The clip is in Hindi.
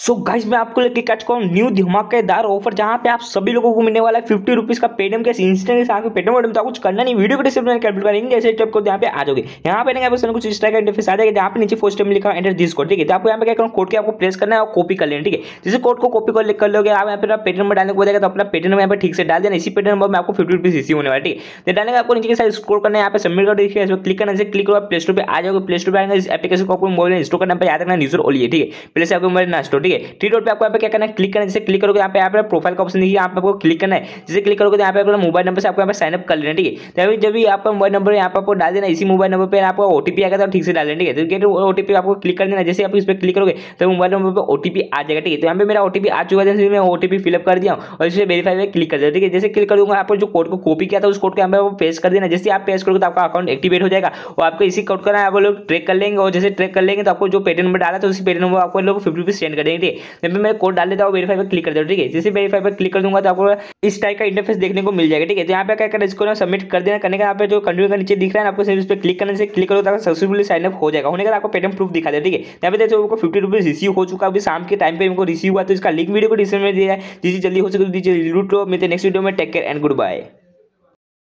सो so गाइज़ मैं आपको लेके कच को न्यू धमाकेदार ऑफ़र जहाँ पे आप सभी लोगों को मिलने वाला है फिफ्टी रुपीज़ का पेटीएम के इंस्टेंट के आपके पेटीएम वोटीएम तो कुछ करना नहीं। वीडियो को डिस्क्रिप्शन में कैलकुलेट करेंगे, जैसे टाइप को यहाँ पे आ जाओगे। यहाँ पे आपको कुछ इस का इंटरफेस आ जाएगा, जहाँ पे नीचे फ़र्स्ट टाइम लिखा एंटर दिस कोड ठीक है? तो आपको यहाँ पे क्या कोड के आपको प्रेस करना है और कॉपी कर लेना, ठीक है? जैसे कोड को कॉपी कर कर लोगे, आप यहाँ पे पेटीएम में डालने को जाएगा तो अपना पेटीएम यहाँ पे ठीक से डाल देना। इसी पेटीएम नंबर में आपको फिफ्टी रुपीज़ इसी होने वाला ठीक है? तो डालने आपको नीचे के साथ स्कोर करना है, यहाँ पे सबमिट कर देखिए इसमें क्लिक करना क्लिक करो प्ले स्टोर पर आ जाओगे प्ले स्टोर पे आएगा, इस एप्लीकेशन को आपको मोबाइल इंस्टॉल करना पर याद रखना न्यूजर ओली है, ठीक है? पहले से आपको मोबाइल ना स्टोर ठीक है? थ्री डॉट पे आपको यहाँ पे क्या करना है? क्लिक करना जैसे क्लिक करोगे, यहाँ पे यहाँ प्रोफ़ाइल का ऑप्शन देखिए। यहाँ आपको क्लिक करना है। जैसे क्लिक करोगे तो यहाँ पे मोबाइल नंबर से आपको यहाँ पे साइनअप कर लेना ठीक है? तो जब भी आपका मोबाइल नंबर यहाँ पे आपको डाल देना इसी मोबाइल नंबर पर आपको ओटीपी आएगा तो ठीक से डाल देना ठीक है? तो ओटीपी आपको क्लिक कर देना जैसे आप इस पर क्लिक करोगे तो मोबाइल नंबर पर ओटीपी आ जाएगा, ठीक है? तो यहाँ पे मेरा ओटीपी आ चुका है मैं ओटीपी फिलअप कर दिया और इस पर वेरीफाई क्लिक कर दिया ठीक है? जैसे क्लिक कर दूँगा आपको जो कोड को कॉपी किया था, उस कोड को यहाँ पे पेस्ट कर देना जैसे आप पेस्ट करोगे तो आपका अकाउंट एक्टिवेट हो जाएगा और आपको इसी कोड का आप लोग ट्रैक कर लेंगे और जैसे ट्रैक कर लेंगे तो आपको जो पेटीएम नंबर डाला था, उसी पेटीएम नंबर आपको लोग फिफ्टी रुपीज़ सेंड कर देंगे ठीक है जब मैं कोड डाल देता हूँ वेरीफाई पर क्लिक कर देता ठीक है? जैसे वेरीफाई पर क्लिक कर दूँगा तो आपको इस टाइप का इंटरफेस देखने को मिल जाएगा, ठीक है? तो यहाँ पे क्या करना इसको सबमिट कर देना। करने का यहाँ पे जो कंटिन्यू का नीचे दिख रहा है आपको सिर्फ़ इस पर क्लिक करने से क्लिक करो तो सक्सेसफुली साइन अप हो जाएगा। होने का आपको पेटीएम प्रूफ दिखा दे ठीक है? यहाँ पे देखो, आपको फिफ्टी रुपीज़ रिसीव हो चुका अभी शाम के टाइम पे इनको रिसीव हुआ तो इसका लिंक वीडियो को डिस्क्रिप्शन में दिया है। जिससे जल्दी हो सके तो दीजिए लूट लो मिलते नेक्स्ट वीडियो में। Take care and goodbye